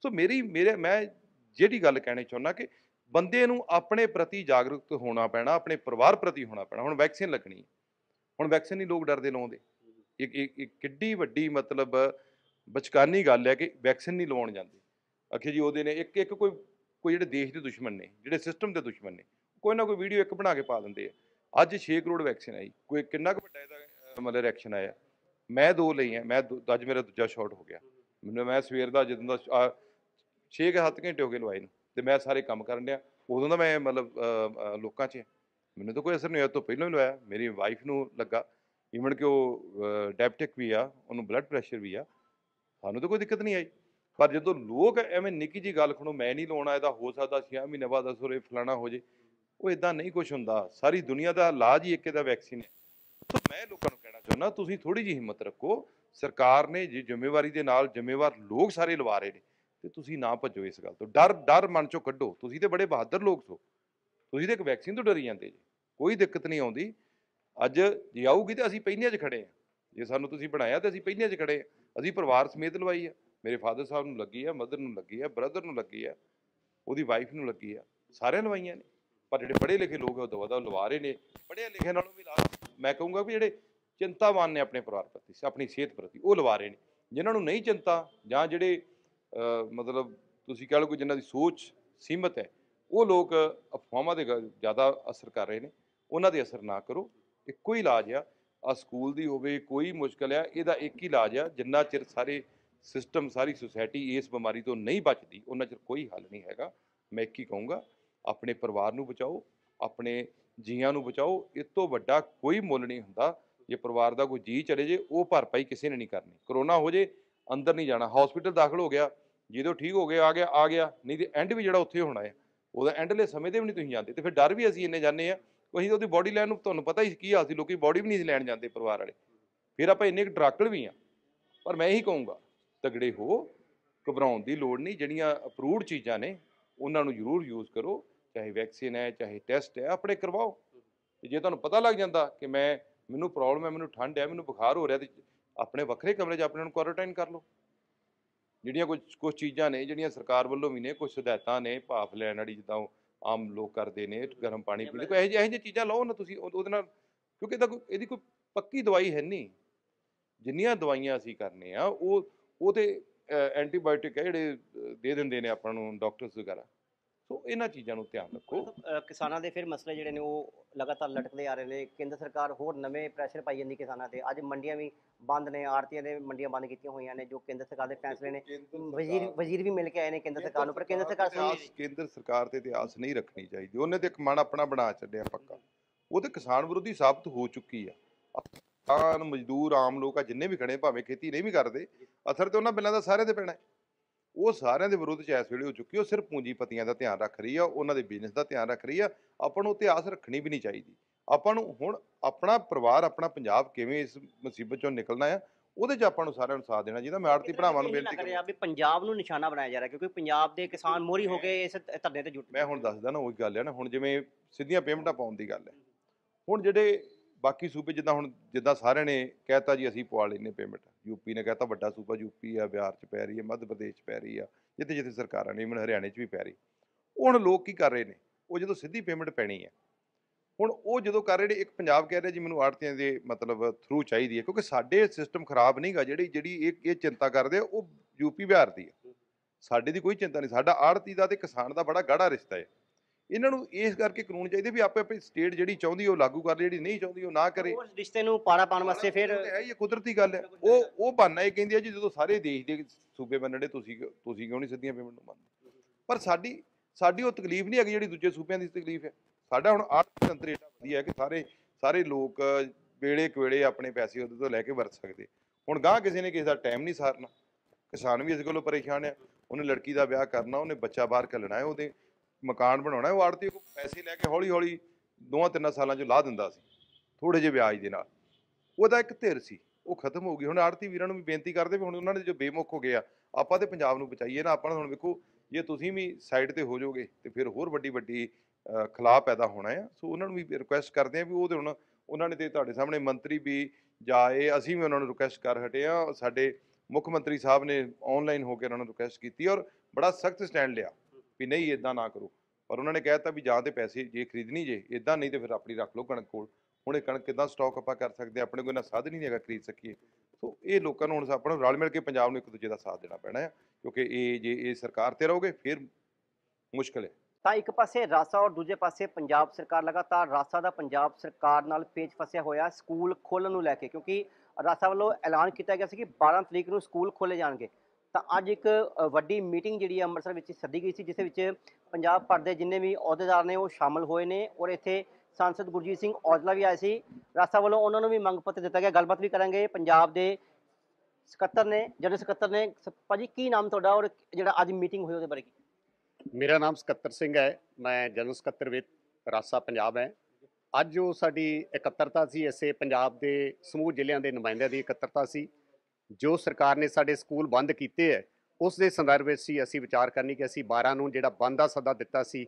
ਸੋ ਮੇਰੀ, ਮੇਰੇ, ਮੈਂ ਜਿਹੜੀ ਗੱਲ ਕਹਿਣੀ ਚਾਹੁੰਦਾ ਕਿ ਬੰਦੇ ਨੂੰ ਆਪਣੇ ਪ੍ਰਤੀ ਜਾਗਰੂਕ ਹੋਣਾ ਪੈਣਾ, ਆਪਣੇ ਪਰਿਵਾਰ ਪ੍ਰਤੀ ਹੋਣਾ ਪੈਣਾ। ਹੁਣ ਵੈਕਸੀਨ ਲੱਗਣੀ ਹੁਣ ਵੈਕਸੀਨ ਨਹੀਂ ਲੋਕ ਡਰਦੇ ਲਾਉਂਦੇ। ਇੱਕ ਇੱਕ ਇੱਕ ਕਿੱਡੀ ਵੱਡੀ ਮਤਲਬ ਬਚਕਾਨੀ ਗੱਲ ਹੈ ਕਿ ਵੈਕਸੀਨ ਨਹੀਂ ਲਵਾਉਣ ਜਾਂਦੇ। ਅਖੇ ਜੀ ਉਹਦੇ ਨੇ ਇੱਕ ਇੱਕ ਕੋਈ ਕੋਈ ਜਿਹੜੇ ਦੇਸ਼ ਦੇ ਦੁਸ਼ਮਣ ਨੇ, ਜਿਹੜੇ ਸਿਸਟਮ ਦੇ ਦੁਸ਼ਮਣ ਨੇ ਕੋਈ ਨਾ ਕੋਈ ਵੀਡੀਓ ਇੱਕ ਬਣਾ ਕੇ ਪਾ ਦਿੰਦੇ ਆ। ਅੱਜ 6 ਕਰੋੜ ਵੈਕਸੀਨ ਆਈ, ਕੋਈ ਕਿੰਨਾ ਕੁ ਵੱਡਾ ਇਹਦਾ ਮਤਲਬ ਰਿਐਕਸ਼ਨ ਆਇਆ। ਮੈਂ ਦੋ ਲਈ ਆ, ਮੈਂ ਦੋ- ਅੱਜ ਮੇਰਾ ਦੂਜਾ ਸ਼ਾਟ ਹੋ ਗਿਆ। ਮੈਨੂੰ ਮੈਂ ਸਵੇਰ ਦਾ, ਜਦੋਂ ਦਾ 6 ਕਿ 7 ਘੰਟੇ ਹੋ ਗਏ ਲਵਾਏ ਨੂੰ, ਤੇ ਮੈਂ ਸਾਰੇ ਕੰਮ ਕਰਨ ਡਿਆ। ਉਦੋਂ ਦਾ ਮੈਂ ਮਤਲਬ ਲੋਕਾਂ 'ਚ ਹਾਂ। ਮੈਨੂੰ ਤਾਂ ਕੋਈ ਅਸਰ ਨਹੀਂ ਹੋਇਆ ਤੋਂ ਪਹਿਲਾਂ ਹੀ ਲਵਾਇਆ, ਮੇਰੀ ਵਾਈਫ ਨੂੰ ਲੱਗਾ। ਈਵਨ ਕਿ ਉਹ ਡਾਇਬਟਿਕ ਵੀ ਆ, ਉਹਨੂੰ ਬਲੱਡ ਪ੍ਰੈਸ਼ਰ ਵੀ ਆ। ਸਾਨੂੰ ਤਾਂ ਕੋਈ ਦਿੱਕਤ ਨਹੀਂ ਆਈ। ਪਰ ਜਦੋਂ ਲੋਕ ਐਵੇਂ ਨਿੱਕੀ ਜੀ ਗੱਲ ਖਣੋ, ਮੈਂ ਨਹੀਂ ਲਾਉਣਾ, ਇਹਦਾ ਹੋ ਸਕਦਾ 6 ਮਹੀਨੇ ਬਾਅਦ ਅਸਰ ਇਹ ਫਲਾਣਾ ਹੋ ਜੇ, ਉਹ ਇਦਾਂ ਨਹੀਂ ਕੁਝ ਹੁੰਦਾ। ਸਾਰੀ ਦੁਨੀਆ ਦਾ ਇਲਾਜ ਹੀ ਇੱਕ ਇਹਦਾ ਵੈਕਸੀਨ ਹੈ। ਸੋ ਮੈਂ ਲੋਕਾਂ ਨੂੰ ਕਹਿਣਾ ਚਾਹੁੰਦਾ, ਤੁਸੀਂ ਥੋੜੀ ਜਿਹੀ ਹਿੰਮਤ ਰੱਖੋ। ਸਰਕਾਰ ਨੇ ਜੀ ਜ਼ਿੰਮੇਵਾਰੀ ਦੇ ਨਾਲ ਜ਼ਿੰਮੇਵਾਰ ਲੋਕ ਸਾਰੇ ਲਵਾ ਰਹੇ ਨੇ, ਤੇ ਤੁਸੀਂ ਨਾ ਭੱਜੋ ਇਸ ਗੱਲ ਤੋਂ। ਡਰ ਡਰ ਮਨ ਚੋਂ ਕੱਢੋ। ਤੁਸੀਂ ਤੇ ਬੜੇ ਬਹਾਦਰ ਲੋਕ ਸੋ। ਤੁਸੀਂ ਤਾਂ ਇੱਕ ਵੈਕਸੀਨ ਤੋਂ ਡਰੀ ਜਾਂਦੇ ਜੀ। ਕੋਈ ਦਿੱਕਤ ਨਹੀਂ ਆਉਂਦੀ। ਅੱਜ ਜੇ ਆਊਗੀ ਤਾਂ ਅਸੀਂ ਪਹਿਲੀਆਂ 'ਚ ਖੜੇ ਆ। ਜੇ ਸਾਨੂੰ ਤੁਸੀਂ ਬਣਾਇਆ ਤਾਂ ਅਸੀਂ ਪਹਿਲੀਆਂ 'ਚ ਖੜੇ ਆ। ਅਸੀਂ ਪਰਿਵਾਰ ਸਮੇਤ ਲਵਾਈ ਆ। ਮੇਰੇ ਫਾਦਰ ਸਾਹਿਬ ਨੂੰ ਲੱਗੀ ਆ ਮਦਰ ਨੂੰ ਲੱਗੀ ਆ ਬ੍ਰਦਰ ਨੂੰ ਲੱਗੀ ਆ, ਉਹਦੀ ਵਾਈਫ ਨੂੰ ਲੱਗੀ ਆ। ਸਾਰਿਆਂ ਲਵਾਈਆਂ ਨੇ, ਪਰ ਜਿਹੜੇ ਪੜ੍ਹੇ ਲਿਖੇ ਲੋਕ ਆ, ਉਹ ਦਵਾ ਦਾ ਲਵਾ ਰਹੇ ਨੇ। ਪੜ੍ਹੇ ਲਿਖੇ ਨਾਲੋਂ ਵੀ ਲਾ ਮੈਂ ਕਹੂੰਗਾ ਵੀ ਜਿਹੜੇ ਚਿੰਤਾਵਾਨ ਨੇ ਆਪਣੇ ਪਰਿਵਾਰ ਪ੍ਰਤੀ, ਆਪਣੀ ਸਿਹਤ ਪ੍ਰਤੀ, ਉਹ ਲਵਾ ਰਹੇ ਨੇ। ਜਿਨ੍ਹਾਂ ਨੂੰ ਨਹੀਂ ਚਿੰਤਾ, ਜਾਂ ਜਿਹੜੇ ਮਤਲਬ ਤੁਸੀਂ ਕਹ ਲਓ ਕਿ ਜਿਨ੍ਹਾਂ ਦੀ ਸੋਚ ਸੀਮਤ ਹੈ, ਉਹ ਲੋਕ ਅਫਵਾਹਾਂ ਦੇ ਜ਼ਿਆਦਾ ਅਸਰ ਕਰ ਰਹੇ ਨੇ। ਉਹਨਾਂ ਦੇ ਅਸਰ ਨਾ ਕਰੋ। ਇੱਕੋ ਹੀ ਇਲਾਜ ਆ। ਆ ਸਕੂਲ ਦੀ ਹੋਵੇ, ਕੋਈ ਮੁਸ਼ਕਲ ਆ, ਇਹਦਾ ਇੱਕ ਹੀ ਇਲਾਜ ਆ, ਜਿੰਨਾ ਚਿਰ ਸਾਰੇ ਸਿਸਟਮ ਸਾਰੀ ਸੁਸਾਇਟੀ ਇਸ ਬਿਮਾਰੀ ਤੋਂ ਨਹੀਂ ਬਚਦੀ, ਉਹਨਾਂ ਚਿਰ ਕੋਈ ਹੱਲ ਨਹੀਂ ਹੈਗਾ। ਮੈਂ ਇੱਕ ਹੀ ਕਹੂੰਗਾ, ਆਪਣੇ ਪਰਿਵਾਰ ਨੂੰ ਬਚਾਓ, ਆਪਣੇ ਜੀਆਂ ਨੂੰ ਬਚਾਓ ਇਸ ਤੋਂ ਵੱਡਾ ਕੋਈ ਮੁੱਲ ਨਹੀਂ ਹੁੰਦਾ। ਜੇ ਪਰਿਵਾਰ ਦਾ ਕੋਈ ਜੀ ਚਲੇ ਜੇ, ਉਹ ਭਰਪਾਈ ਕਿਸੇ ਨੇ ਨਹੀਂ ਕਰਨੀ। ਕਰੋਨਾ ਹੋ ਜੇ, ਅੰਦਰ ਨਹੀਂ ਜਾਣਾ। ਹਸਪੀਟਲ ਦਾਖਲ ਹੋ ਗਿਆ ਜਦੋਂ ਠੀਕ ਹੋ ਗਿਆ ਆ ਗਿਆ ਆ ਗਿਆ, ਨਹੀਂ ਤੇ ਐਂਡ ਵੀ ਜਿਹੜਾ ਉੱਥੇ ਹੋਣਾ ਹੈ ਉਹਦਾ ਐਂਡਲੇ ਸਮੇਂ ਤੇ ਵੀ ਨਹੀਂ ਤੁਸੀਂ ਜਾਂਦੇ। ਤੇ ਫਿਰ ਡਰ ਵੀ ਅਸੀਂ ਇੰਨੇ ਜਾਂਦੇ ਆ, ਅਸੀਂ ਤਾਂ ਉਹਦੀ ਬੋਡੀ ਲੈਣ ਨੂੰ, ਤੁਹਾਨੂੰ ਪਤਾ ਹੀ ਕੀ ਹਾਲ ਸੀ, ਲੋਕੀ ਬੋਡੀ ਵੀ ਨਹੀਂ ਸੀ ਲੈਣ ਜਾਂਦੇ ਪਰਿਵਾਰ ਵਾਲੇ। ਫਿਰ ਆਪਾਂ ਇੰਨੇ ਕੁ ਡਰਾਕਲ ਵੀ ਆ। ਪਰ ਮੈਂ ਇਹੀ ਕਹੂੰਗਾ ਤਗੜੇ ਹੋ, ਘਬਰਾਉਣ ਦੀ ਲੋੜ ਨਹੀਂ, ਜਿਹੜੀਆਂ ਅਪਰੂਵਡ ਚੀਜ਼ਾਂ ਨੇ, ਉਹਨਾਂ ਨੂੰ ਜ਼ਰੂਰ ਯੂਜ਼ ਕਰੋ, ਚਾਹੇ ਵੈਕਸੀਨ ਹੈ, ਚਾਹੇ ਟੈਸਟ ਹੈ, ਆਪਣੇ ਕਰਵਾਓ। ਤੇ ਜੇ ਤੁਹਾਨੂੰ ਪਤਾ ਲੱਗ ਜਾਂਦਾ ਕਿ ਮੈਂ, ਮੈਨੂੰ ਪ੍ਰੋਬਲਮ ਹੈ, ਮੈਨੂੰ ਠੰਡ ਹੈ, ਮੈਨੂੰ ਬੁਖਾਰ ਹੋ ਰਿਹਾ, ਤੇ ਆਪਣੇ ਵੱਖਰੇ ਕਮਰੇ 'ਚ ਆਪਣੇ ਨੂੰ ਕੁਆਰੰਟਾਈਨ ਕਰ ਲਓ। ਜਿਹੜੀਆਂ ਕੁਝ ਕੁਝ ਚੀਜ਼ਾਂ ਨੇ, ਜਿਹੜੀਆਂ ਸਰਕਾਰ ਵੱਲੋਂ ਵੀ ਨੇ ਕੁਝ ਹਦਾਇਤਾਂ ਨੇ, ਭਾਫ ਲੈਣ ਵਾਲੀ ਜਿੱਦਾਂ ਉਹ ਆਮ ਲੋਕ ਕਰਦੇ ਨੇ, ਗਰਮ ਪਾਣੀ ਪੀਂਦੇ, ਕੋਈ ਇਹੋ ਜਿਹੀ, ਇਹੋ ਜਿਹੀਆਂ ਚੀਜ਼ਾਂ ਲਓ ਨਾ ਤੁਸੀਂ ਉਹਦੇ ਨਾਲ, ਕਿਉਂਕਿ ਇਹਦਾ ਕੋਈ, ਇਹਦੀ ਕੋਈ ਪੱਕੀ ਦਵਾਈ ਹੈ ਨਹੀਂ। ਜਿੰਨੀਆਂ ਦਵਾਈਆਂ ਅਸੀਂ ਕਰਨੇ ਆ, ਉਹ ਉਹ ਤੇ ਐਂਟੀਬਾਇਓਟਿਕ ਹੈ ਜਿਹੜੇ ਦੇ ਦਿੰਦੇ ਨੇ ਆਪਾਂ ਨੂੰ ਡਾਕਟਰਸ ਵਗੈਰਾ। ਸੋ ਇਹਨਾਂ ਚੀਜ਼ਾਂ ਨੂੰ ਧਿਆਨ ਰੱਖੋ। ਕਿਸਾਨਾਂ ਦੇ ਫਿਰ ਮਸਲੇ ਜਿਹੜੇ ਨੇ ਉਹ ਲਗਾਤਾਰ ਲਟਕਦੇ ਆ ਰਹੇ ਨੇ। ਕੇਂਦਰ ਸਰਕਾਰ ਹੋਰ ਨਵੇਂ ਪ੍ਰੈਸ਼ਰ ਪਾਈ ਜਾਂਦੀ ਕਿਸਾਨਾਂ ਤੇ। ਅੱਜ ਮੰਡੀਆਂ ਵੀ ਬੰਦ ਨੇ ਆੜਤੀਆਂ ਨੇ ਮੰਡੀਆਂ ਬੰਦ ਕੀਤੀਆਂ ਹੋਈਆਂ ਨੇ ਜੋ ਕੇਂਦਰ ਸਰਕਾਰ ਦੇ ਫੈਸਲੇ ਨੇ। ਵਜ਼ੀਰ ਵਜ਼ੀਰ ਵੀ ਮਿਲ ਕੇ ਆਏ ਨੇ ਕੇਂਦਰ ਸਰਕਾਰ ਨੂੰ ਪਰ ਕੇਂਦਰ ਸਰਕਾਰ ਸੁਣੀ। ਕੇਂਦਰ ਸਰਕਾਰ ਤੇ ਇਤਿਹਾਸ ਨਹੀਂ ਰੱਖਣੀ ਚਾਹੀਦੀ। ਉਹਨੇ ਤੇ ਇੱਕ ਮਨ ਆਪਣਾ ਬਣਾ ਛੱਡਿਆ ਪੱਕਾ। ਉਹ ਤੇ ਕਿਸਾਨ ਵਿਰੋਧੀ ਸਾਬਤ ਹੋ ਚੁੱਕੀ ਆ। ਕਿਸਾਨ ਮਜ਼ਦੂਰ ਆਮ ਲੋਕ ਆ ਜਿੰਨੇ ਵੀ ਖੜੇ ਭਾਵੇਂ ਖੇਤੀ ਨਹੀਂ ਵੀ ਕਰਦੇ ਅਸਰ ਤੇ ਉਹਨਾਂ ਬਿੱਲਾਂ ਦਾ ਸਾਰਿਆਂ ਤੇ ਪੈਣਾ। ਉਹ ਸਾਰਿਆਂ ਦੇ ਵਿਰੁੱਧ ਚ ਇਸ ਵੇਲੇ ਹੋ ਚੁੱਕੀ ਉਹ ਸਿਰਫ ਪੂੰਜੀਪਤੀਆਂ ਦਾ ਧਿਆਨ ਰੱਖ ਰਹੀ ਆ ਉਹਨਾਂ ਦੇ ਬਿਜ਼ਨਸ ਦਾ ਧਿਆਨ ਰੱਖ ਰਹੀ ਆ। ਆਪਾਂ ਨੂੰ ਇਤਿਹਾਸ ਰੱਖਣੀ ਵੀ ਨਹੀਂ ਚਾਹੀਦੀ। ਆਪਾਂ ਨੂੰ ਹੁਣ ਆਪਣਾ ਪਰਿਵਾਰ ਆਪਣਾ ਪੰਜਾਬ ਕਿਵੇਂ ਇਸ ਮੁਸੀਬਤ ਚੋਂ ਨਿਕਲਣਾ ਆ ਉਹਦੇ 'ਚ ਆਪਾਂ ਨੂੰ ਸਾਰਿਆਂ ਨੂੰ ਸਾਥ ਦੇਣਾ ਚਾਹੀਦਾ। ਮੈਂ ਆੜਤੀ ਭਰਾਵਾਂ ਨੂੰ ਬੇਨਤੀ ਕਰਦਾ ਰਿਹਾ ਵੀ ਪੰਜਾਬ ਨੂੰ ਨਿਸ਼ਾਨਾ ਬਣਾਇਆ ਜਾ ਰਿਹਾ ਕਿਉਂਕਿ ਪੰਜਾਬ ਦੇ ਕਿਸਾਨ ਮੋਰੀ ਹੋ ਕੇ ਇਸ ਧਰਨੇ ਤੇ ਜੁਟ ਮੈਂ ਹੁਣ ਦੱਸਦਾ ਨਾ ਉਹੀ ਗੱਲ ਹੈ ਨਾ। ਹੁਣ ਜਿਵੇਂ ਸਿੱਧੀਆਂ ਪੇਮੈਂਟਾਂ ਪਾਉਣ ਦੀ ਗੱਲ ਹੈ। ਹੁਣ ਜਿਹੜੇ ਬਾਕੀ ਸੂਬੇ ਜਿੱਦਾਂ ਹੁਣ ਜਿੱਦਾਂ ਸਾਰਿਆਂ ਨੇ ਕਹਿਤਾ ਜੀ ਅਸੀਂ ਪਵਾ ਲੈਨੇ ਪੇਮੈਂਟ ਯੂਪੀ ਨੇ ਕਹਿਤਾ ਵੱਡਾ ਸੂਬਾ ਯੂਪੀ ਆ, ਬਿਹਾਰ 'ਚ ਪੈ ਰਹੀ ਹੈ ਮੱਧ ਪ੍ਰਦੇਸ਼ 'ਚ ਪੈ ਰਹੀ ਆ ਜਿੱਥੇ ਜਿੱਥੇ ਸਰਕਾਰਾਂ ਨੇ ਇਵਨ ਹਰਿਆਣੇ 'ਚ ਵੀ ਪੈ ਰਹੀ। ਉਹ ਹੁਣ ਲੋਕ ਕੀ ਕਰ ਰਹੇ ਨੇ? ਉਹ ਜਦੋਂ ਸਿੱਧੀ ਪੇਮੈਂਟ ਪੈਣੀ ਹੈ ਹੁਣ ਉਹ ਜਦੋਂ ਕਰ ਰਹੇ ਨੇ, ਇੱਕ ਪੰਜਾਬ ਕਹਿ ਰਿਹਾ ਜੀ ਮੈਨੂੰ ਆੜਤੀਆਂ ਦੇ ਮਤਲਬ ਥਰੂ ਚਾਹੀਦੀ ਹੈ ਕਿਉਂਕਿ ਸਾਡੇ ਸਿਸਟਮ ਖਰਾਬ ਨਹੀਂਗਾ ਜਿਹੜੀ ਜਿਹੜੀ ਇਹ ਇਹ ਚਿੰਤਾ ਕਰਦੇ ਆ, ਉਹ ਯੂਪੀ ਬਿਹਾਰ ਦੀ ਹੈ ਸਾਡੇ ਦੀ ਕੋਈ ਚਿੰਤਾ ਨਹੀਂ, ਸਾਡਾ ਆੜਤੀ ਦਾ ਤੇ ਕਿਸਾਨ ਦਾ ਬੜਾ ਗਾੜਾ ਰਿਸ਼ਤਾ ਹੈ ਇਹਨਾਂ ਨੂੰ ਇਸ ਕਰਕੇ ਕਾਨੂੰਨ ਚਾਹੀਦੇ ਵੀ ਆਪੇ ਆਪੇ ਸਟੇਟ ਜਿਹੜੀ ਚਾਹੁੰਦੀ ਉਹ ਲਾਗੂ ਕਰ ਜਿਹੜੀ ਨਹੀਂ ਚਾਹੁੰਦੀ ਉਹ ਨਾ ਕਰੇ। ਉਸ ਰਿਸ਼ਤੇ ਨੂੰ ਪਾੜਾ ਪਾਉਣ ਵਾਸਤੇ ਫਿਰ ਉਹ ਤਾਂ ਹੈ ਹੀ ਇਹ ਕੁਦਰਤੀ ਗੱਲ ਹੈ ਉਹ ਉਹ ਬਹਾਨਾ ਇਹ ਕਹਿੰਦੀ ਹੈ ਜੀ ਜਦੋਂ ਸਾਰੇ ਦੇਸ਼ ਦੇ ਸੂਬੇ ਬੰਨੜੇ ਤੁਸੀਂ ਤੁਸੀਂ ਕਿਉਂ ਨਹੀਂ ਸਿੱਧੀਆਂ ਪੇਮੈਂਟ ਨੂੰ ਮੰਨਦੇ? ਪਰ ਸਾਡੀ ਸਾਡੀ ਉਹ ਤਕਲੀਫ ਨਹੀਂ ਹੈਗੀ ਜਿਹੜੀ ਦੂਜੇ ਸੂਬਿਆਂ ਦੀ ਤਕਲੀਫ ਹੈ ਸਾਡਾ ਹੁਣ ਆਰਥਿਕ ਤੰਤਰ ਏਡਾ ਵਧੀਆ ਹੈ ਕਿ ਸਾਰੇ ਸਾਰੇ ਲੋਕ ਵੇਲੇ ਕਵੇਲੇ ਆਪਣੇ ਪੈਸੇ ਉਹਦੇ ਤੋਂ ਲੈ ਕੇ ਵਰਤ ਸਕਦੇ। ਹੁਣ ਗਾਂ ਕਿਸੇ ਨੇ ਕਿਸੇ ਦਾ ਟਾਈਮ ਨਹੀਂ ਸਾਰਨਾ। ਕਿਸਾਨ ਵੀ ਇਸ ਕੋਲੋਂ ਪਰੇਸ਼ਾਨ ਹੈ ਉਹਨੇ ਲੜਕੀ ਦਾ ਵਿਆਹ ਕਰਨਾ ਉਹਨੇ ਬੱਚਾ ਬਾਹਰ ਘੱਲਣਾ ਹੈ ਉਹਦੇ ਮਕਾਨ ਬਣਾਉਣਾ ਉਹ ਆੜਤੀ ਕੋਲ ਪੈਸੇ ਲੈ ਕੇ ਹੌਲੀ ਹੌਲੀ ਦੋਵਾਂ ਤਿੰਨਾਂ ਸਾਲਾਂ 'ਚ ਲਾ ਦਿੰਦਾ ਸੀ ਥੋੜੇ ਜਿਹੇ ਵਿਆਜ ਦੇ ਨਾਲ। ਉਹਦਾ ਇੱਕ ਧਿਰ ਸੀ, ਉਹ ਖਤਮ ਹੋ ਗਈ। ਹੁਣ ਆੜਤੀ ਵੀਰਾਂ ਨੂੰ ਵੀ ਬੇਨਤੀ ਕਰਦੇ ਵੀ ਹੁਣ ਉਹਨਾਂ ਨੇ ਜੋ ਬੇਮੁਖ ਹੋ ਗਿਆ ਆਪਾਂ ਤੇ ਪੰਜਾਬ ਨੂੰ ਬਚਾਈਏ ਨਾ, ਆਪਾਂ ਹੁਣ ਵੇਖੋ, ਜੇ ਤੁਸੀਂ ਵੀ ਸਾਈਡ ਤੇ ਹੋ ਜਾਓਗੇ ਤੇ ਫਿਰ ਹੋਰ ਵੱਡੀ ਵੱਡੀ ਖਲਾਅ ਪੈਦਾ ਹੋਣਾ ਆ। ਸੋ ਉਹਨਾਂ ਨੂੰ ਵੀ ਰਿਕੁਐਸਟ ਕਰਦੇ ਆ ਵੀ ਉਹ ਤੇ ਹੁਣ ਉਹਨਾਂ ਨੇ ਤੇ ਤੁਹਾਡੇ ਸਾਹਮਣੇ ਮੰਤਰੀ ਵੀ ਜਾਏ, ਅਸੀਂ ਵੀ ਉਹਨਾਂ ਨੂੰ ਰਿਕੁਐਸਟ ਕਰ ਹਟੇ ਆ। ਸਾਡੇ ਮੁੱਖ ਮੰਤਰੀ ਸਾਹਿਬ ਨੇ ਆਨਲਾਈਨ ਹੋ ਕੇ ਉਹਨਾਂ ਨੂੰ ਰਿਕੁਐਸਟ ਕੀਤੀ ਔਰ ਬੜਾ ਸਖਤ ਸਟੈਂਡ ਲਿਆ। ਵੀ ਨਹੀਂ ਇਦਾਂ ਨਾ ਕਰੋ। ਪਰ ਉਹਨਾਂ ਨੇ ਕਹਿਤਾ ਵੀ ਜਾਂ ਤੇ ਪੈਸੇ ਜੇ ਖਰੀਦਣੀ ਜੇ ਇਦਾਂ ਨਹੀਂ ਤੇ ਫਿਰ ਆਪਣੀ ਰੱਖ ਲਓ ਕਣਕ ਕੋਲ। ਹੁਣ ਇਹ ਕਣਕ ਕਿੱਦਾਂ ਸਟਾਕ ਆਪਾਂ ਕਰ ਸਕਦੇ ਹਾਂ? ਆਪਣੇ ਕੋਈ ਨਾ ਸਾਧਨ ਹੀ ਨਹੀਂ ਹੈਗਾ ਖਰੀਦ ਸਕੀਏ। ਸੋ ਇਹ ਲੋਕਾਂ ਨੂੰ ਹੁਣ ਆਪਾਂ ਨੂੰ ਰਲ ਮਿਲ ਕੇ ਪੰਜਾਬ ਨੂੰ ਇੱਕ ਦੂਜੇ ਦਾ ਸਾਥ ਦੇਣਾ ਪੈਣਾ ਹੈ ਕਿਉਂਕਿ ਇਹ ਜੇ ਇਹ ਸਰਕਾਰ ਤੇ ਰਹੋਗੇ, ਫਿਰ ਮੁਸ਼ਕਲ ਹੈ। ਤਾਂ ਇੱਕ ਪਾਸੇ ਰਾਸਾ ਔਰ ਦੂਜੇ ਪਾਸੇ ਪੰਜਾਬ ਸਰਕਾਰ ਲਗਾਤਾਰ ਰਾਸਾ ਦਾ ਪੰਜਾਬ ਸਰਕਾਰ ਨਾਲ ਪੇਚ ਫਸਿਆ ਹੋਇਆ ਸਕੂਲ ਖੋਲ੍ਹਣ ਨੂੰ ਲੈ ਕੇ, ਕਿਉਂਕਿ ਰਾਸਾ ਵੱਲੋਂ ਐਲਾਨ ਕੀਤਾ ਗਿਆ ਸੀ ਕਿ 12 ਤਰੀਕ ਨੂੰ ਸਕੂਲ ਖੋਲੇ ਜਾਣਗੇ। ਤਾਂ ਅੱਜ ਇੱਕ ਵੱਡੀ ਮੀਟਿੰਗ ਜਿਹੜੀ ਹੈ ਅੰਮ੍ਰਿਤਸਰ ਵਿੱਚ ਸੱਦੀ ਗਈ ਸੀ, ਜਿਸ ਵਿੱਚ ਪੰਜਾਬ ਭਰ ਦੇ ਜਿੰਨੇ ਵੀ ਅਹੁਦੇਦਾਰ ਨੇ ਉਹ ਸ਼ਾਮਲ ਹੋਏ ਨੇ ਔਰ ਇੱਥੇ ਸਾਂਸਦ ਗੁਰਜੀਤ ਸਿੰਘ ਔਜਲਾ ਵੀ ਆਏ ਸੀ। ਰਾਸਾ ਵੱਲੋਂ ਉਹਨਾਂ ਨੂੰ ਵੀ ਮੰਗ ਪੱਤਰ ਦਿੱਤਾ ਗਿਆ। ਗੱਲਬਾਤ ਵੀ ਕਰਾਂਗੇ। ਪੰਜਾਬ ਦੇ ਸਕੱਤਰ ਨੇ, ਜਨਰਲ ਸਕੱਤਰ ਨੇ, ਸ- ਭਾਜੀ ਕੀ ਨਾਮ ਤੁਹਾਡਾ ਔਰ ਜਿਹੜਾ ਅੱਜ ਮੀਟਿੰਗ ਹੋਈ ਉਹਦੇ ਬਾਰੇ ਕੀ? ਮੇਰਾ ਨਾਮ ਸਕੱਤਰ ਸਿੰਘ ਹੈ। ਮੈਂ ਜਨਰਲ ਸਕੱਤਰ ਵਿੱਚ ਰਾਸਾ ਪੰਜਾਬ ਹੈ। ਅੱਜ ਜੋ ਸਾਡੀ ਇਕੱਤਰਤਾ ਸੀ। ਇਸੇ ਪੰਜਾਬ ਦੇ ਸਮੂਹ ਜ਼ਿਲ੍ਹਿਆਂ ਦੇ ਨੁਮਾਇੰਦਿਆਂ ਦੀ ਇਕੱਤਰਤਾ ਸੀ। ਜੋ ਸਰਕਾਰ ਨੇ ਸਾਡੇ ਸਕੂਲ ਬੰਦ ਕੀਤੇ ਹੈ ਉਸ ਦੇ ਸੰਦਰਭ ਵਿੱਚ ਸੀ ਅਸੀਂ ਵਿਚਾਰ ਕਰਨੀ ਕਿ ਅਸੀਂ 12 ਨੂੰ ਜਿਹੜਾ ਬੰਦ ਦਾ ਸੱਦਾ ਦਿੱਤਾ ਸੀ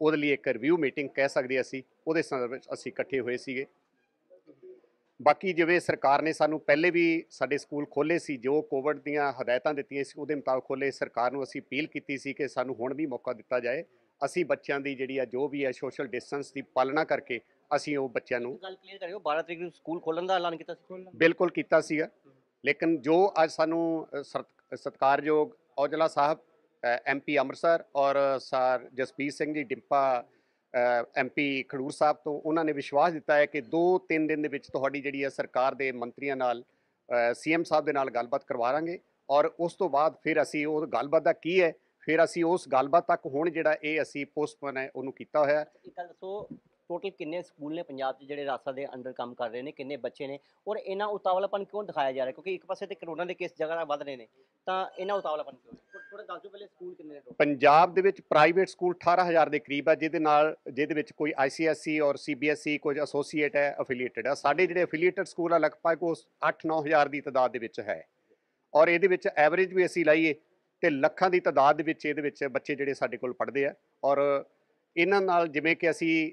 ਉਹਦੇ ਲਈ ਇੱਕ ਰਿਵਿਊ ਮੀਟਿੰਗ ਕਹਿ ਸਕਦੇ ਅਸੀਂ ਉਹਦੇ ਸੰਦਰਭ ਵਿੱਚ ਅਸੀਂ ਇਕੱਠੇ ਹੋਏ ਸੀਗੇ। ਬਾਕੀ ਜਿਵੇਂ ਸਰਕਾਰ ਨੇ ਸਾਨੂੰ ਪਹਿਲੇ ਵੀ ਸਾਡੇ ਸਕੂਲ ਖੋਲੇ ਸੀ ਜੋ ਕੋਵਿਡ ਦੀਆਂ ਹਦਾਇਤਾਂ ਦਿੱਤੀਆਂ ਸੀ ਉਹਦੇ ਮੁਤਾਬਕ ਖੋਲੇ ਸਰਕਾਰ ਨੂੰ ਅਸੀਂ ਅਪੀਲ ਕੀਤੀ ਸੀ ਕਿ ਸਾਨੂੰ ਹੁਣ ਵੀ ਮੌਕਾ ਦਿੱਤਾ ਜਾਏ। ਅਸੀਂ ਬੱਚਿਆਂ ਦੀ ਜਿਹੜੀ ਆ ਜੋ ਵੀ ਹੈ ਸੋਸ਼ਲ ਡਿਸਟੈਂਸ ਦੀ ਪਾਲਣਾ ਕਰਕੇ ਅਸੀਂ ਉਹ ਬੱਚਿਆਂ ਨੂੰ ਗੱਲ ਕਲੀਅਰ ਕਰਿਓ 12 ਤਰੀਕ ਨੂੰ ਸਕੂਲ ਖੋਲਣ ਦਾ ਐਲਾਨ ਕੀਤਾ ਸੀ? ਬਿਲਕੁਲ ਕੀਤਾ ਸੀਗਾ। ਲੇਕਿਨ ਜੋ ਅੱਜ ਸਾਨੂੰ ਅ, ਸਤ- ਸਤਿਕਾਰਯੋਗ ਔਜਲਾ ਸਾਹਿਬ ਐਮਪੀ ਅੰਮ੍ਰਿਤਸਰ ਔਰ ਸਰ ਜਸਪੀਰ ਸਿੰਘ ਜੀ ਡਿੰਪਾ ਐਮਪੀ ਖਡੂਰ ਸਾਹਿਬ ਤੋਂ ਉਹਨਾਂ ਨੇ ਵਿਸ਼ਵਾਸ ਦਿੱਤਾ ਹੈ ਕਿ 2-3 ਦਿਨ ਦੇ ਵਿੱਚ ਤੁਹਾਡੀ ਜਿਹੜੀ ਹੈ ਸਰਕਾਰ ਦੇ ਮੰਤਰੀਆਂ ਨਾਲ ਸੀਐਮ ਸਾਹਿਬ ਦੇ ਨਾਲ ਗੱਲਬਾਤ ਕਰਵਾਵਾਂਗੇ ਔਰ ਉਸ ਤੋਂ ਬਾਅਦ ਫਿਰ ਅਸੀਂ ਉਹ ਗੱਲਬਾਤ ਦਾ ਕੀ ਹੈ ਫਿਰ ਅਸੀਂ ਉਸ ਗੱਲਬਾਤ ਤੱਕ ਹੁਣ ਜਿਹੜਾ ਇਹ ਅਸੀਂ ਪੋਸਟਪੋਨ ਹੈ ਉਹਨੂੰ ਕੀਤਾ ਹੋਇਆ ਹੈ। ਇੱਕ ਗੱਲ ਦੱਸੋ ਟੋਟਲ ਕਿੰਨੇ ਸਕੂਲ ਨੇ ਪੰਜਾਬ 'ਚ ਜਿਹੜੇ ਰਾਸਾ ਦੇ ਅੰਡਰ ਕੰਮ ਕਰ ਰਹੇ ਨੇ, ਕਿੰਨੇ ਬੱਚੇ ਨੇ ਔਰ ਇਹਨਾਂ ਉਤਾਵਲਾਪਨ ਕਿਉਂ ਦਿਖਾਇਆ ਜਾ ਰਿਹਾ? ਕਿਉਂਕਿ ਇੱਕ ਪਾਸੇ ਤੇ ਕਰੋਨਾ ਦੇ ਕੇਸ ਜਗ੍ਹਾ ਵੱਧ ਰਹੇ ਨੇ, ਤਾਂ ਇਹਨਾਂ ਉਤਾਵਲਾਪਨ ਕਿਉਂ ਥੋੜਾ ਦੱਸ ਦਿਓ ਪਹਿਲੇ ਸਕੂਲ ਕਿੰਨੇ ਨੇ ਪੰਜਾਬ ਦੇ ਵਿੱਚ ਪ੍ਰਾਈਵੇਟ ਸਕੂਲ 18000 ਦੇ ਕਰੀਬ ਆ, ਜਿਹਦੇ ਨਾਲ, ਜਿਹਦੇ ਵਿੱਚ ਕੋਈ ਆਈਸੀਐਸਸੀ ਔਰ ਸੀਬੀਐਸਈ ਕੁਝ ਐਸੋਸੀਏਟ ਹੈ ਅਫੀਲੀਏਟਡ ਆ। ਸਾਡੇ ਜਿਹੜੇ ਅਫੀਲੀਏਟਡ ਸਕੂਲ ਆ, ਲਗਭਗ ਉਸ 8-9000 ਦੀ ਤਦਾਦ ਦੇ ਵਿੱਚ ਹੈ। ਔਰ ਇਹਦੇ ਵਿੱਚ ਐਵਰੇਜ ਵੀ ਅਸੀਂ ਲਾਈਏ, ਤੇ ਲੱਖਾਂ ਦੀ ਤਦਾਦ ਦੇ ਵਿੱਚ ਇਹਦੇ ਵਿੱਚ ਬੱਚੇ ਜਿਹੜੇ ਸਾਡੇ ਕੋਲ ਪੜ੍ਹਦੇ ਆ। ਔਰ ਇਹਨਾਂ ਨਾਲ ਜਿਵੇਂ ਕਿ ਅਸੀਂ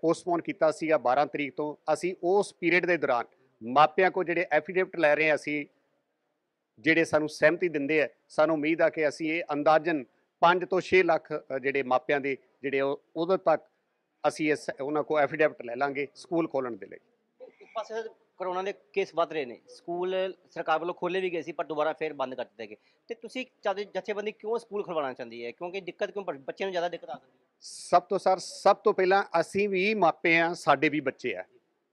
ਪੋਸਟਪੋਨ ਕੀਤਾ ਸੀਗਾ 12 ਤਰੀਕ ਤੋਂ। ਅਸੀਂ ਉਸ ਪੀਰੀਅਡ ਦੇ ਦੌਰਾਨ ਮਾਪਿਆਂ ਕੋ ਜਿਹੜੇ ਐਫੀਡੇਵਿਟ ਲੈ ਰਹੇ ਹਾਂ ਅਸੀਂ, ਜਿਹੜੇ ਸਾਨੂੰ ਸਹਿਮਤੀ ਦਿੰਦੇ ਆ, ਸਾਨੂੰ ਉਮੀਦ ਆ ਕਿ ਅਸੀਂ ਇਹ ਅੰਦਾਜ਼ਨ 5 ਤੋਂ 6 ਲੱਖ ਜਿਹੜੇ ਮਾਪਿਆਂ ਦੇ ਜਿਹੜੇ ਉਹ- ਉਦੋਂ ਤੱਕ ਅਸੀਂ ਇਸ, ਉਹਨਾਂ ਕੋ ਐਫੀਡੇਵਿਟ ਲੈ ਲਾਂਗੇ ਸਕੂਲ ਖੋਲਣ ਦੇ ਲਈ। ਇੱਕ ਪਾਸੇ ਕਰੋਨਾ ਦੇ ਕੇਸ ਵੱਧ ਰਹੇ ਨੇ। ਸਕੂਲ ਸਰਕਾਰ ਵੱਲੋਂ ਖੋਲੇ ਵੀ ਗਏ ਸੀ, ਪਰ ਦੁਬਾਰਾ ਫੇਰ ਬੰਦ ਕਰ ਦਿੱਤੇ ਗਏ। ਤੇ ਤੁਸੀਂ ਚਾਹਦੇ ਜਥੇਬੰਦੀ ਕਿਉਂ ਸਕੂਲ ਖੁਲਵਾਉਣਾ ਚਾਹੁੰਦੀ ਹੈ? ਕਿਉਂਕਿ ਦਿੱਕਤ ਕਿਉਂ ਬੱਚਿਆਂ ਨੂੰ ਜ਼ਿਆਦਾ ਦਿੱਕਤ ਆ ਸਕਦੀ ਹੈ? ਸਭ ਤੋਂ ਸਰ, ਸਭ ਤੋਂ ਪਹਿਲਾਂ ਅਸੀਂ ਵੀ ਮਾਪੇ ਆ ਸਾਡੇ ਵੀ ਬੱਚੇ ਆ।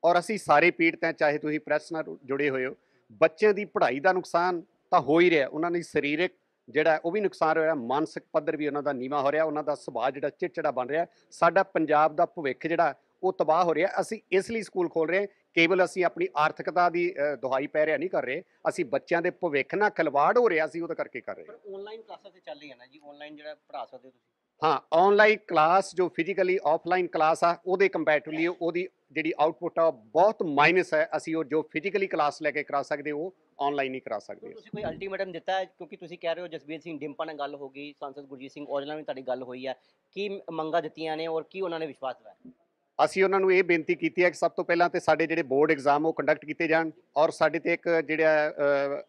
ਔਰ ਅਸੀਂ ਸਾਰੇ ਪੀੜਤ ਹਾਂ, ਚਾਹੇ ਤੁਸੀਂ ਪ੍ਰੈਸ ਨਾਲ ਜੁੜੇ ਹੋਏ ਹੋ। ਬੱਚਿਆਂ ਦੀ ਪੜ੍ਹਾਈ ਦਾ ਨੁਕਸਾਨ ਤਾਂ ਹੋ ਹੀ ਰਿਹਾ। ਉਹਨਾਂ ਦੀ ਸਰੀਰਕ ਜਿਹੜਾ ਉਹ ਵੀ ਨੁਕਸਾਨ ਹੋ ਰਿਹਾ ਮਾਨਸਿਕ ਪੱਧਰ ਵੀ ਉਹਨਾਂ ਦਾ ਨੀਵਾ ਹੋ ਰਿਹਾ। ਉਹਨਾਂ ਦਾ ਸੁਭਾਅ ਜਿਹੜਾ ਚਿੜਚਿੜਾ ਬਣ ਰਿਹਾ। ਸਾਡਾ ਪੰਜਾਬ ਦਾ ਭਵਿੱਖ ਜਿਹੜਾ ਉਹ ਤਬਾਹ ਹੋ ਰਿਹਾ ਅਸੀਂ ਇਸ ਲਈ ਸਕੂਲ ਖੋਲ ਰਹੇ ਹਾਂ। ਕੇਵਲ ਅਸੀਂ ਆਪਣੀ ਆਰਥਿਕਤਾ ਦੀ ਦੁਹਾਈ ਪੈ ਰਿਹਾ ਨਹੀਂ ਕਰ ਰਹੇ। ਅਸੀਂ ਬੱਚਿਆਂ ਦੇ ਭਵਿੱਖ ਨਾਲ ਖਿਲਵਾੜ ਹੋ ਰਿਹਾ ਅਸੀਂ ਉਹਦੇ ਕਰਕੇ ਕਰ ਰਹੇ ਪਰ ਆਨਲਾਈਨ ਕਲਾਸਾਂ ਤੇ ਚੱਲ ਰਹੀਆਂ ਨਾ ਜੀ। ਆਨਲਾਈਨ ਜਿਹੜਾ ਪੜ੍ਹਾ ਸਕਦੇ ਹੋ ਤੁਸੀਂ। ਹਾਂ ਆਨਲਾਈਨ ਕਲਾਸ ਜੋ ਫਿਜ਼ੀਕਲੀ ਆਫਲਾਈਨ ਕਲਾਸ ਆ ਉਹਦੇ ਕੰਪੈਰੀਟਿਵਲੀ ਉਹਦੀ ਜਿਹੜੀ ਆਊਟਪੁੱਟ ਆ ਬਹੁਤ ਮਾਈਨਸ ਹੈ। ਅਸੀਂ ਉਹ ਜੋ ਫਿਜ਼ੀਕਲੀ ਕਲਾਸ ਲੈ ਕੇ ਕਰਾ ਸਕਦੇ ਉਹ ਆਨਲਾਈਨ ਹੀ ਕਰਾ ਸਕਦੇ ਤੁਸੀਂ ਕੋਈ ਅਲਟੀਮੇਟਮ ਦਿੱਤਾ ਹੈ? ਕਿਉਂਕਿ ਤੁਸੀਂ ਕਹਿ ਰਹੇ ਹੋ ਜਸਬੀਰ ਸਿੰਘ ਡਿੰਪਾ ਨਾਲ ਗੱਲ ਹੋ ਗਈ ਸੰਸਦ ਗੁਰਜੀਤ ਸਿੰਘ ਔਜਲਾ ਨਾਲ ਤੁਹਾਡੀ ਗੱਲ ਹੋਈ ਹੈ ਕੀ ਮੰਗਾਂ ਦਿੱਤੀਆਂ ਨੇ ਔਰ ਕੀ ਉਹਨਾਂ ਨੇ ਵਿਸ਼ਵਾਸ ਦਿਵਾਇਆ? ਅਸੀਂ ਉਹਨਾਂ ਨੂੰ ਇਹ ਬੇਨਤੀ ਕੀਤੀ ਹੈ ਕਿ ਸਭ ਤੋਂ ਪਹਿਲਾਂ ਤੇ ਸਾਡੇ ਜਿਹੜੇ ਬੋਰਡ ਐਗਜ਼ਾਮ ਉਹ ਕੰਡਕਟ ਕੀਤੇ ਜਾਣ ਔਰ ਸਾਡੇ ਤੇ ਇੱਕ ਜਿਹੜਾ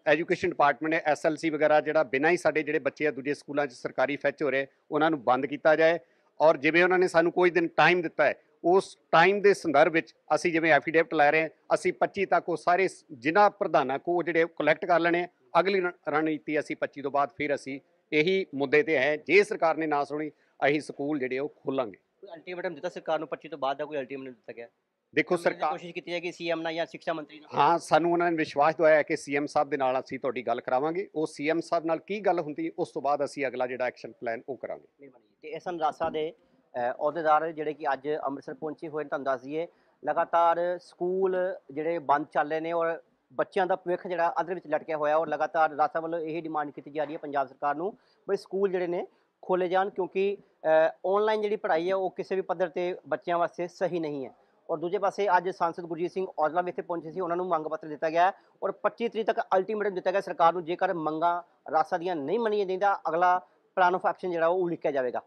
ਐਜੂਕੇਸ਼ਨ ਡਿਪਾਰਟਮੈਂਟ ਹੈ ਐਸਐਲਸੀ ਵਗੈਰਾ ਜਿਹੜਾ ਬਿਨਾਂ ਹੀ ਸਾਡੇ ਜਿਹੜੇ ਬੱਚੇ ਆ ਦੂਜੇ ਸਕੂਲਾਂ 'ਚ ਸਰਕਾਰੀ ਫੈਚ ਹੋ ਰਹੇ, ਉਹਨਾਂ ਨੂੰ ਬੰਦ ਕੀਤਾ ਜਾਏ ਔਰ ਜਿਵੇਂ ਉਹਨਾਂ ਨੇ ਸਾਨੂੰ ਕੋਈ ਦਿਨ ਟਾਈਮ ਦਿੱਤਾ ਹੈ, ਉਸ ਟਾਈਮ ਦੇ ਸੰਦਰਭ ਵਿੱਚ ਅਸੀਂ ਜਿਵੇਂ ਐਫੀਡੇਵਿਟ ਲੈ ਰਹੇ ਹਾਂ, ਅਸੀਂ 25 ਤੱਕ ਉਹ ਸਾਰੇ ਜਿਨ੍ਹਾਂ ਪ੍ਰਧਾਨਾਂ ਕੋ ਉਹ ਜਿਹੜੇ ਕਲੈਕਟ ਕਰ ਲੈਣੇ ਅਗਲੀ ਰਣ- ਰਣਨੀਤੀ ਅਸੀਂ 25 ਤੋਂ ਬਾਅਦ ਫਿਰ ਅਸੀਂ ਇਹੀ ਮੁੱਦੇ ਤੇ ਹੈ, ਜੇ ਸਰਕਾਰ ਨੇ ਨਾ ਸੁਣੀ, ਅਸੀਂ ਸਕੂਲ ਜਿਹੜੇ ਉਹ ਖੋਲਾਂਗੇ। ਕੋਈ ਅਲਟੀਮੇਟਮ ਦਿੱਤਾ ਸਰਕਾਰ ਨੂੰ 25 ਤੋਂ ਬਾਅਦ ਦਾ ਕੋਈ ਅਲਟੀਮੇਟਮ ਦਿੱਤਾ ਗਿਆ? ਦੇਖੋ ਸਰਕਾਰ ਕੋਸ਼ਿਸ਼ ਕੀਤੀ ਜਾਏਗੀ ਸੀਐਮ ਨਾਲ ਜਾਂ ਸਿੱਖਿਆ ਮੰਤਰੀ ਨਾਲ। ਹਾਂ ਸਾਨੂੰ ਉਹਨਾਂ ਨੇ ਵਿਸ਼ਵਾਸ ਦਿਵਾਇਆ ਹੈ ਕਿ ਸੀਐਮ ਸਾਹਿਬ ਦੇ ਨਾਲ ਅਸੀਂ ਤੁਹਾਡੀ ਗੱਲ ਕਰਾਵਾਂਗੇ। ਉਹ ਸੀਐਮ ਸਾਹਿਬ ਨਾਲ ਕੀ ਗੱਲ ਹੁੰਦੀ ਉਸ ਤੋਂ ਬਾਅਦ ਅਸੀਂ ਅਗਲਾ ਜਿਹੜਾ ਐਕਸ਼ਨ ਪਲਾਨ ਉਹ ਕਰਾਂਗੇ। ਤੇ ਐਸਨ ਰਾਸਾ ਦੇ ਅਹੁਦੇਦਾਰ ਜਿਹੜੇ ਕਿ ਅੱਜ ਅੰਮ੍ਰਿਤਸਰ ਪਹੁੰਚੇ ਹੋਏ ਤੁਹਾਨੂੰ ਦੱਸ ਦਈਏ ਲਗਾਤਾਰ ਸਕੂਲ ਜਿਹੜੇ ਬੰਦ ਚੱਲ ਰਹੇ ਨੇ ਔਰ ਬੱਚਿਆਂ ਦਾ ਭਵਿੱਖ ਜਿਹੜਾ ਅਧਰ ਵਿੱਚ ਲਟਕਿਆ ਹੋਇਆ ਔਰ ਲਗਾਤਾਰ ਰਾਸਾ ਵੱਲੋਂ ਇਹ ਡਿਮਾਂਡ ਕੀਤੀ ਜਾ ਰਹੀ ਹੈ ਪੰਜਾਬ ਸਰਕਾਰ ਨੂੰ। ਵੀ ਸਕੂਲ ਜਿਹੜੇ ਨੇ ਖੋਲੇ ਜਾਣ ਕਿਉਂਕਿ ਆਨਲਾਈਨ ਜਿਹੜੀ ਪੜ੍ਹਾਈ ਹੈ ਉਹ ਕਿਸੇ ਵੀ ਪੱਧਰ ਤੇ ਬੱਚਿਆਂ ਵਾਸਤੇ ਸਹੀ ਨਹੀਂ ਹੈ। ਔਰ ਦੂਜੇ ਪਾਸੇ ਅੱਜ ਸੰਸਦ ਗੁਰਜੀਤ ਸਿੰਘ ਔਜਲਾ ਵੀ ਇੱਥੇ ਪਹੁੰਚੇ ਸੀ, ਉਹਨਾਂ ਨੂੰ ਮੰਗ ਪੱਤਰ ਦਿੱਤਾ ਗਿਆ ਔਰ 25 ਤਰੀਕ ਤੱਕ ਅਲਟੀਮੇਟਮ ਦਿੱਤਾ ਗਿਆ ਸਰਕਾਰ ਨੂੰ, ਜੇਕਰ ਮੰਗਾਂ ਰਾਸਾ ਦੀਆਂ ਨਹੀਂ ਮੰਨੀਆਂ ਜਾਂਦੀਆਂ, ਅਗਲਾ ਪਲਾਨ ਆਫ ਐਕਸ਼ਨ ਜਿਹੜਾ ਉਹ ਉਲੀਕਿਆ ਜਾਵੇਗਾ।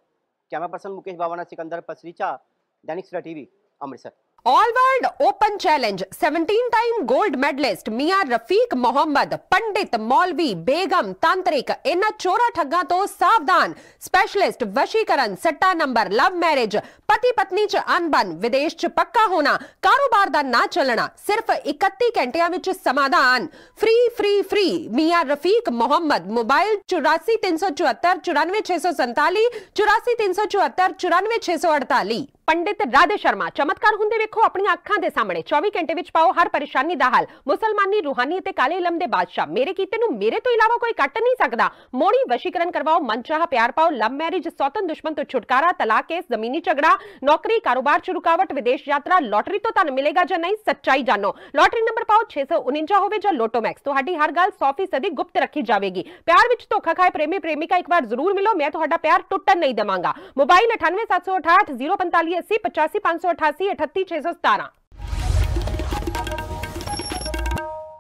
ਕੈਮਰਾ ਪਰਸਨ ਮੁਕੇਸ਼ ਬਾਵਾ ਨਾਲ Sikandar Pasricha, Dainik Savera TV, Amritsar. All World Open Challenge 17 time gold medalist Mia Rafiq Mohammed ਪੰਡਿਤ ਮੌਲਵੀ ਬੇਗਮ ਤਾਂਤਰਿਕ ਇਹਨਾਂ ਚੋਰਾ ਠੱਗਾਂ ਤੋਂ ਸਾਵਧਾਨ ਸਪੈਸ਼ਲਿਸਟ ਵਸ਼ੀਕਰਨ ਸੱਟਾ ਨੰਬਰ ਲਵ ਮੈਰਿਜ ਪਤੀ ਪਤਨੀ ਚ ਅਨਬਨ ਵਿਦੇਸ਼ ਚ ਪੱਕਾ ਹੋਣਾ ਕਾਰੋਬਾਰ ਦਾ ਨਾ ਚੱਲਣਾ ਸਿਰਫ 31 ਘੰਟਿਆਂ ਵਿੱਚ ਸਮਾਧਾਨ free free free Mian Rafiq Muhammad mobile 8437 94647 84374 94648 ਪੰਡਿਤ ਰਾਧੇ ਸ਼ਰਮਾ ਚਮਤਕਾਰ ਹੁੰਦੇ ਵੇਖੋ ਆਪਣੀਆਂ ਅੱਖਾਂ ਦੇ ਸਾਹਮਣੇ 24 ਘੰਟੇ ਵਿੱਚ ਪਾਓ ਹਰ ਪਰੇਸ਼ਾਨੀ ਦਾ ਹੱਲ ਮੁਸਲਮਾਨੀ ਰੂਹਾਨੀ ਤੇ ਕਾਲੇ ਇਲਮ ਦੇ ਬਾਦਸ਼ਾਹ ਮੇਰੇ ਕੀਤੇ ਨੂੰ ਮੇਰੇ ਤੋਂ ਇਲਾਵਾ ਕੋਈ ਕੱਟ ਨਹੀਂ ਸਕਦਾ ਮੋੜੀ ਵਸ਼ੀਕਰਨ ਕਰਵਾਓ ਮਨਚਾਹਾ ਪਿਆਰ ਪਾਓ ਲਵ ਮੈਰਿਜ ਸੌਤਨ ਦੁਸ਼ਮਣ ਤੋਂ ਛੁਟਕਾਰਾ ਤਲਾਕ ਕੇਸ ਜ਼ਮੀਨੀ ਝਗੜਾ ਨੌਕਰੀ ਕਾਰੋਬਾਰ ਚ ਰੁਕਾਵਟ ਵਿਦੇਸ਼ ਯਾਤਰਾ ਲੋਟਰੀ ਤੋਂ ਤੁਹਾਨੂੰ ਮਿਲੇਗਾ ਜਾਂ ਨਹੀਂ ਸੱਚਾਈ ਜਾਣੋ ਲੋਟਰੀ ਨੰਬਰ ਪਾਓ 649 ਹੋਵੇ ਜਾਂ ਲੋਟੋ ਮੈਕਸ ਤੁਹਾਡੀ ਹਰ ਗੱਲ 100% ਗੁਪਤ ਰੱਖੀ ਜਾਵੇਗੀ ਪਿਆਰ ਵਿੱਚ ਧੋਖਾ ਖਾਏ ਪ੍ਰੇਮੀ ਪ੍ਰੇਮਿਕਾ ਇੱਕ ਵਾਰ ਜ਼ਰੂਰ ਮਿਲੋ ਮੈਂ ਤੁਹਾਡਾ ਪਿਆਰ ਟੁੱਟਣ ਨਹੀਂ ਦੇਵਾਂਗਾ ਮੋਬਾਈਲ 98768 045 80 85 588 38617